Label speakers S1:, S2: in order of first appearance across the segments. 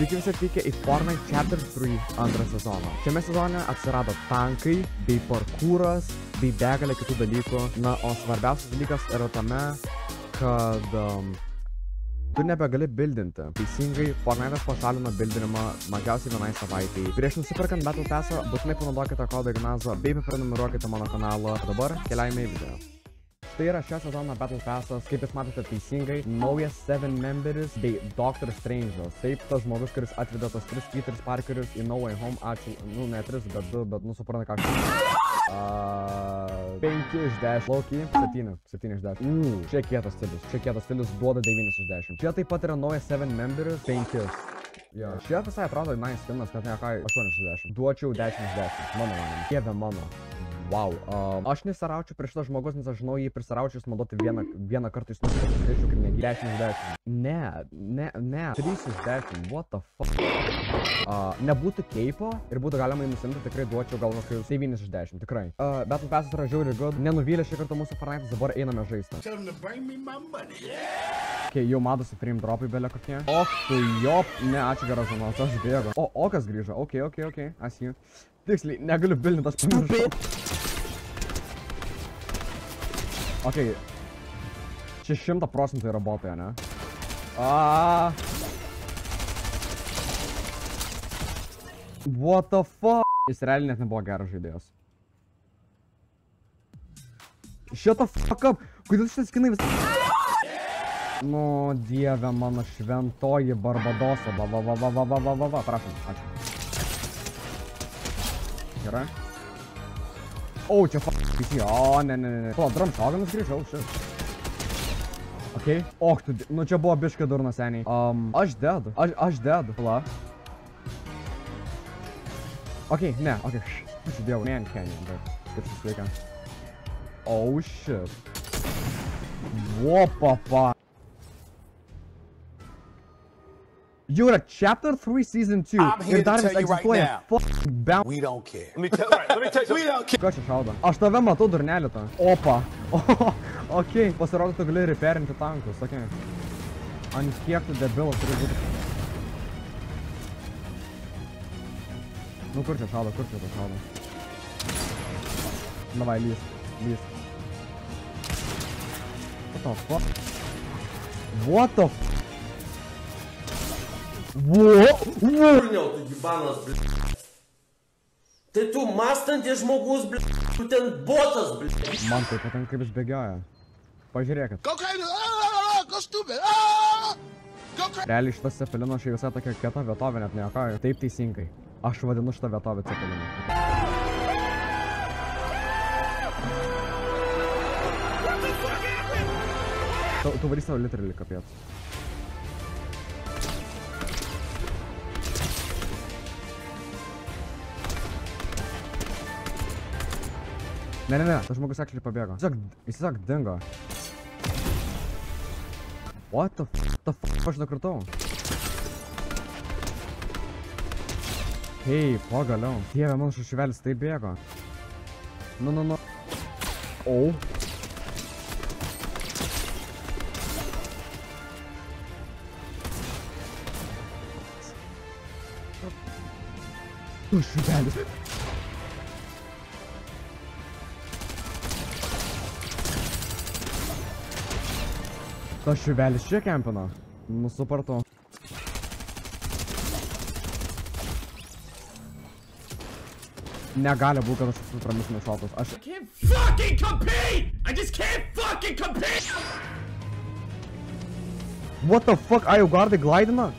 S1: Sveiki visi atvykę į Fortnite Chapter 3 antrą sezoną. Šiame sezone atsirado tankai, bei parkūras, bei begalė kitų dalykų. Na, o svarbiausias dalykas yra tame, kad um, tu nebegali bildinti. Teisingai, Fortnite'as pašalino bildinimą mažiausiai vienai savaitėjai. Prieš nusipirkant Battle Passą, būtinai panaudokite kodą Ignazo, bei prenumeruokite mano kanalą. Dabar keliaujame į video. Tai yra šio sezono Battle Passas, kaip jūs matote teisingai, naujas Seven Memberis bei Doctor Strange'as. Taip, tas žmogus, kuris atvedė tos tris Peters Parkerius į No Way Home, ačiū, nu ne tris, bet du, bet nu supranta ką aš. Uh, 5 iš 10. Loki, 7. 7 iš 10. Mm, čia kietas stilius. Čia kietas stilius duoda 9 iš 10. Čia taip pat yra naujas 7 memberis, 5. Jo. Šie visai atrodo nice skinas, net ne ką 8 iš 10. Duočiau 10 iš 10. Mano manim. Dieve mano. Wow. Um, aš nesiraučiau prieš tą žmogus, nes aš žinau jį prisiraučius naudoti vieną, vieną kartą iš nusikaltų skaičių, kaip negi 10 iš 10. Ne, ne, ne. 3 iš 10. What the fuck? Uh, nebūtų keipo ir būtų galima jį nusimti, tikrai duočiau gal kokius 9 iš 10. Tikrai. Uh, Battle Passas yra žiauri good. Nenuvylė šį kartą mūsų Fortnite'as, dabar einame žaisti. Okay, jau matosi frame dropai belė kokie. O, tu jop, ne, ačiū geras zonas, aš bėgu. O, o kas grįžo, ok, ok, ok, see you. Tiksliai, negaliu bildinti, aš pamiršau. Ok. Čia šimta procentų yra botai, ne? Aaaa. What the fuck? Jis realiai net nebuvo geras žaidėjas. Shut the fuck up. Kodėl šitas skinai vis... Nu, dieve mano šventoji Barbadoso. Va, va, va, va, va, va, va, va, va. Prašom, ačiū. Gerai. Oh, čia f***ing, jo, ne, ne, ne. Pala, drumshogganas grįžau, šis. Okei. Okay. Och, tu, nu čia buvo biškai durna seniai. Um, aš dedu, aš, aš dedu. Pala. Okei, okay, ne, okei. Okay. Ačiū dievui. Man Canyon, bet kaip šis laikas. Oh, shit. Wopapa. Jau yra Chapter 3 Season 2.
S2: I'm here
S1: ir dar
S2: to
S1: vis
S2: right
S1: egzistuoja
S2: now.
S1: fucking bounce.
S2: We don't care.
S3: Let me tell, right, let me tell you
S2: We don't care.
S1: Ką čia šaudo? Aš tave matau durnelį tą. Opa. Okei. Pasirodo, tu gali reperinti tankus. Okei. Ant kiek tu debilas turi būti. Nu, kur čia šaudo, kur čia tas šaudo? Davai, lys. Lys. What the fuck? What the f... Во!
S4: Urniau, tu gybanas, bl... Tai tu mąstantis žmogus, bl... Tu ten botas, bl...
S1: Man tai patinka, kaip jis bėgioja. Pažiūrėkit. Realiai šitas cepelino šia visai tokia kieta vietovė, net nejokoju. Taip teisingai. Aš vadinu šitą vietovę cepelinu. Tu, tu varysi savo literally kapėt. Ne, ne, ne, tas žmogus actually pabėgo. Jis tiesiog dingo. What the f... The f... Aš nukritau. Hei, pagaliau. Dieve, mano šušivelis taip bėgo. Nu, nu, nu. O. Šušivelis. Tas šiuvelis čia kempina. Nu, supratau. Negali būti, kad aš esu pramis nušaltas. Aš...
S3: can't fucking compete! I just can't fucking compete!
S1: What the fuck? Ai, jau gardai glaidina?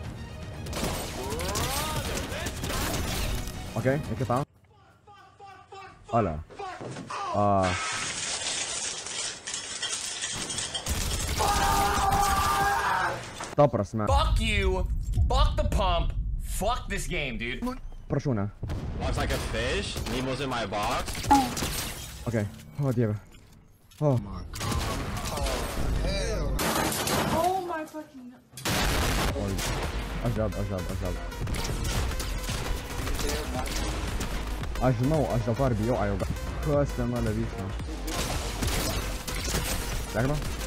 S1: Ok, iki tau. Ale. Uh, Ta prasme.
S3: Fuck you. Fuck the pump. Fuck this game, dude.
S1: Proszę.
S5: Looks like a fish. Nemo's in my box.
S1: Okay. Oh dear. Oh. my god. Oh my fucking. Aż dab, aż dab, aż dab. Aż no, aż dab Barbie, jo, ajo. Kostem, ale wisza. Tak no?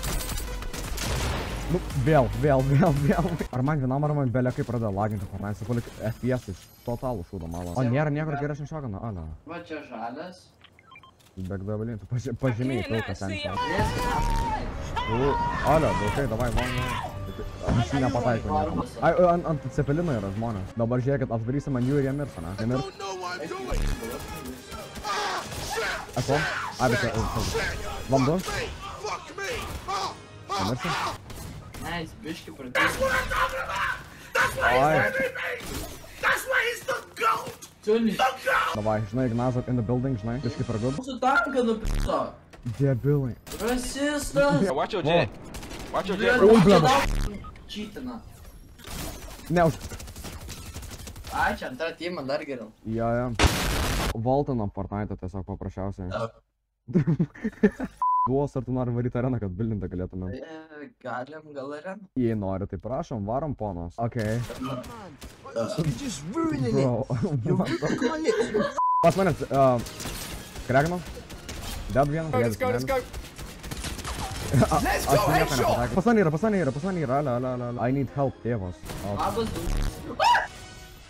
S1: Nu, vėl, vėl, vėl, vėl. Ar man vienam, ar man belia kaip pradeda laginti Fortnite, su palik FPS, -ais. totalų šūdo malas. O nėra niekur geresnio šokano, ala.
S6: Va čia žalias.
S1: Begdabalin, tu paži pažymėjai pilką sen.
S6: Dėsime.
S1: Alio, vaikai, davai, man. Aš nepataikau. nieko. Ai, o, ant, ant cepelino yra žmonės. Dabar žiūrėkit, atidarysim ant jų ir jie mirs, ne? Jie mirs. Ako? Ai, bet čia, vandu.
S2: Me.
S6: Ne, jis biški pradėjo.
S1: Ai,
S2: That's why he's the goat.
S6: Tuni.
S1: davai, žinai, Ignazov in the building, žinai, biškai per good.
S6: Mūsų tanką nupiso.
S1: Debilai.
S6: Rasistas.
S5: Watch your jet. Watch your
S6: Žiūrėk,
S5: jet.
S1: Ui,
S6: daug čytina.
S1: Ne, už...
S6: Ai, čia antrą timą dar geriau.
S1: Jo, jo. Voltinam Fortnite tiesiog paprasčiausiai. Duos, ar tu nori varyti areną, kad bildintą galėtume?
S6: E, Galim gal areną.
S1: Jei nori, tai prašom, varom ponas. Okei.
S2: Lips.
S1: Pas mane, uh, kregno. Dead vieną. Let's go, let's go. Let's go, headshot. Pas mane yra, pas mane yra, pas mane yra, ala, ala, ala, ala. I need help, tėvas.
S6: Labas,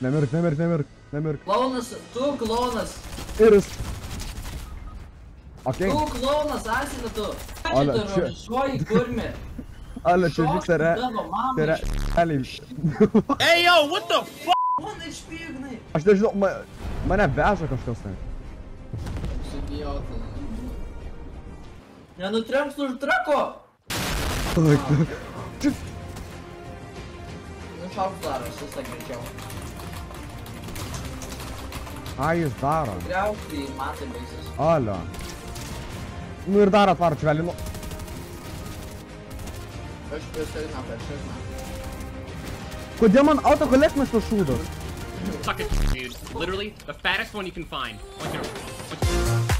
S1: Nemirk, nemirk, nemirk, nemirk.
S6: klaunas, tu klaunas.
S1: Iris. Okei,
S6: Tu klaunas, asina tu. Ką
S1: Ale,
S6: čia teroriškuoji kurmi?
S1: ala, čia vyksta re... Tai re... Realiai.
S2: Hey, yo, what the fuck?
S6: Man išpygnai.
S1: Aš nežinau, ma, mane veža kažkas.
S6: Toks idiotas. Nenutrenks už trako. Nušauk dar, aš visą greičiau.
S1: Ką jis daro?
S6: Tikriausiai matai baigsis.
S1: Alio. Nu ir dar atvaro čvelį, nu.
S6: Aš pristarinau per širmą.
S1: Kodėl man autokolektinis tas šūdas?
S3: Suck it, dude. Literally, the fattest one you can find. Once you're, once